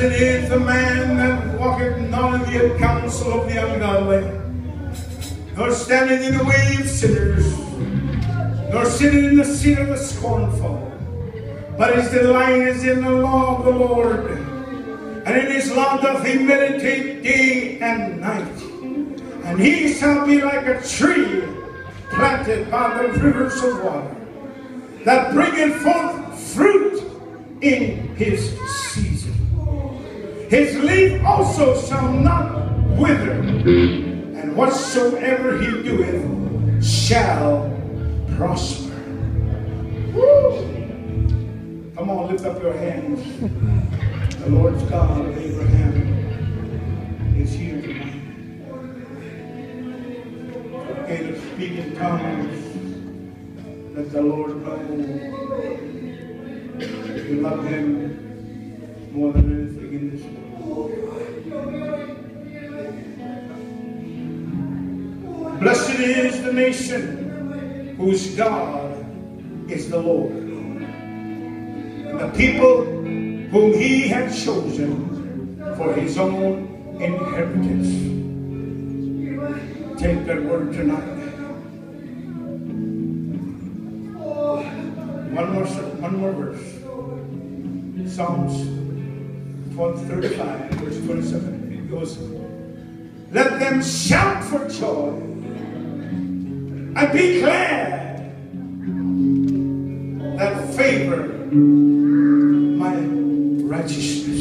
Blessed is the man that walketh not in the counsel of the ungodly, nor standing in the way of sinners, nor sitting in the seat of the scornful. But his delight is in the law of the Lord, and in his law doth he meditate day and night. And he shall be like a tree planted by the rivers of water, that bringeth forth fruit in his season. His leaf also shall not wither, and whatsoever he doeth shall prosper. Woo! Come on, lift up your hands. The Lord's God of Abraham is here tonight. Okay, to speak in tongues that the Lord knows. You love him Blessed is the nation whose God is the Lord. And the people whom he had chosen for his own inheritance. Take that word tonight. One more, one more verse. Psalms 135, verse 27. It goes, Let them shout for joy and be glad that favor my righteousness.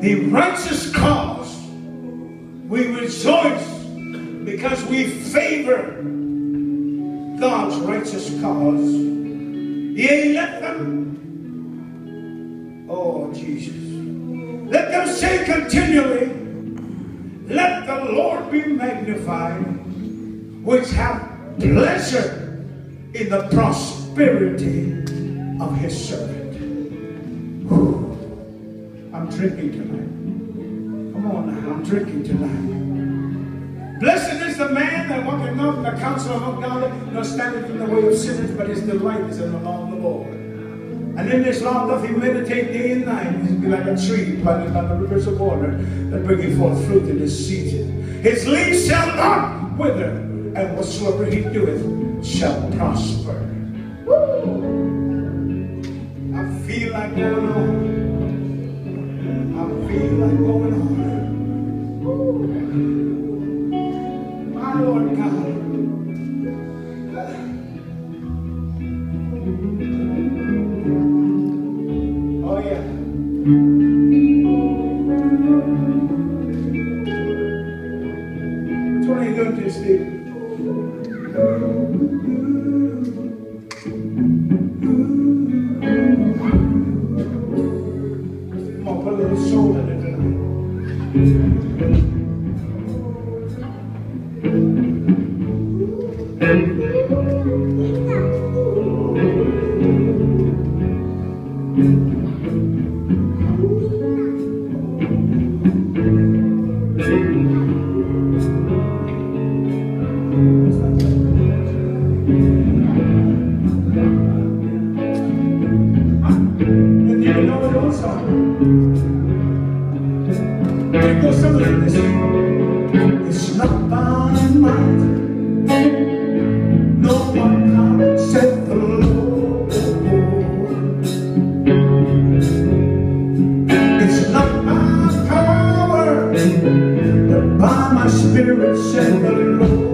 The righteous cause, we rejoice because we favor God's righteous cause. Yea, let them, oh Jesus, let them say continually, let the Lord be magnified, which have pleasure in the prosperity of his servant. Whew. I'm drinking tonight. Come on now, I'm drinking tonight. Blessed is the man that walketh not in the counsel of ungodly, nor standeth in the way of sinners, but his delight is in the law of the Lord. And in this law doth he meditate day and night. He be like a tree planted by the rivers of water that bringeth forth fruit in his season. His leaves shall not wither, and whatsoever he doeth shall prosper. Woo! I feel like going on. I feel like going on. Woo! My Lord God. Going to, Steve? Come on, put a little soul in it. Spirit, said the Lord.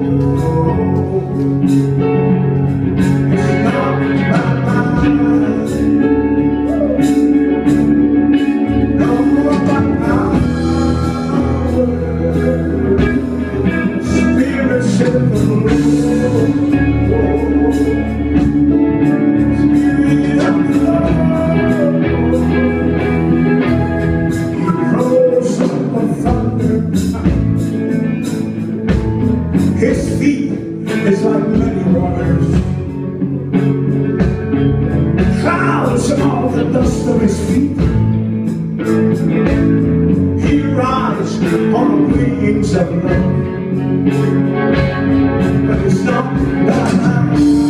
on the wings of love. But it's not the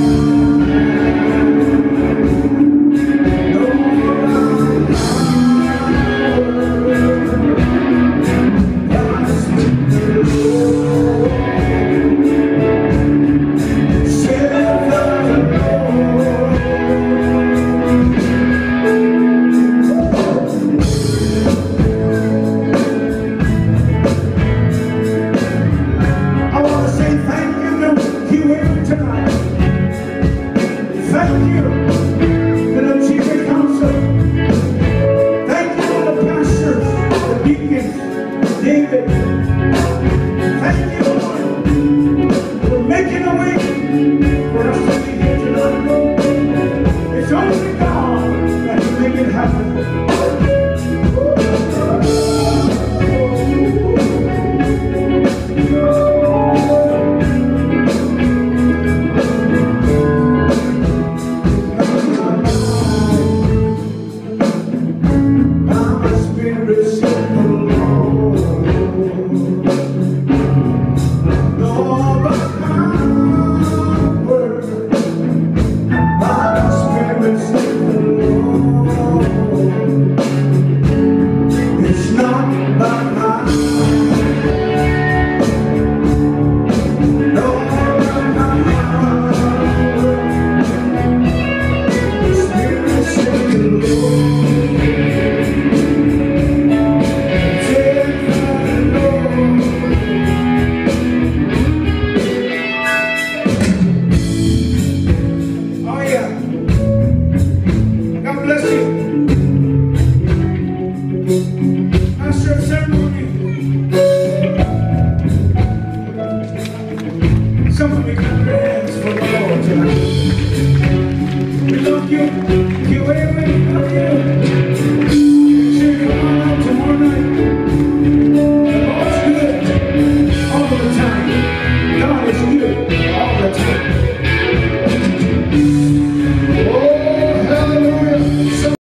David, thank you.